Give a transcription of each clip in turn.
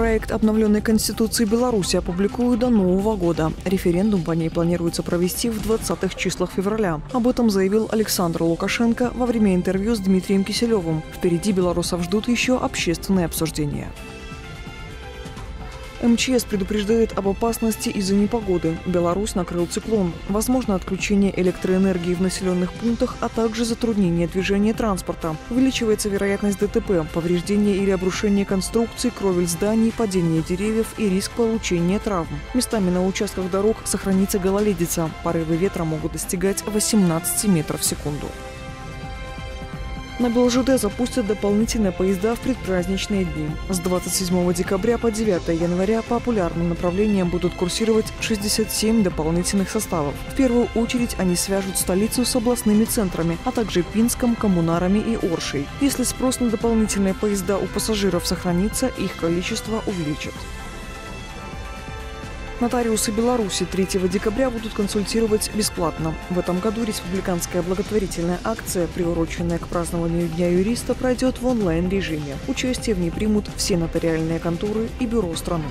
Проект обновленной Конституции Беларуси опубликуют до Нового года. Референдум по ней планируется провести в 20-х числах февраля. Об этом заявил Александр Лукашенко во время интервью с Дмитрием Киселевым. Впереди белорусов ждут еще общественные обсуждения. МЧС предупреждает об опасности из-за непогоды. Беларусь накрыл циклон. Возможно отключение электроэнергии в населенных пунктах, а также затруднение движения транспорта. Увеличивается вероятность ДТП, повреждения или обрушения конструкций, кровель зданий, падение деревьев и риск получения травм. Местами на участках дорог сохранится гололедица. Порывы ветра могут достигать 18 метров в секунду. На БЛЖД запустят дополнительные поезда в предпраздничные дни. С 27 декабря по 9 января по популярным направлениям будут курсировать 67 дополнительных составов. В первую очередь они свяжут столицу с областными центрами, а также Пинском, Коммунарами и Оршей. Если спрос на дополнительные поезда у пассажиров сохранится, их количество увеличат. Нотариусы Беларуси 3 декабря будут консультировать бесплатно. В этом году республиканская благотворительная акция, приуроченная к празднованию Дня юриста, пройдет в онлайн-режиме. Участие в ней примут все нотариальные конторы и бюро страны.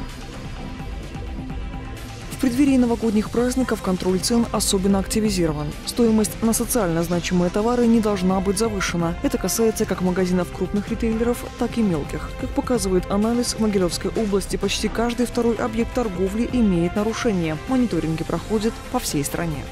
Преддверии новогодних праздников контроль цен особенно активизирован. Стоимость на социально значимые товары не должна быть завышена. Это касается как магазинов крупных ритейлеров, так и мелких. Как показывает анализ, в Могилевской области почти каждый второй объект торговли имеет нарушения. Мониторинги проходят по всей стране.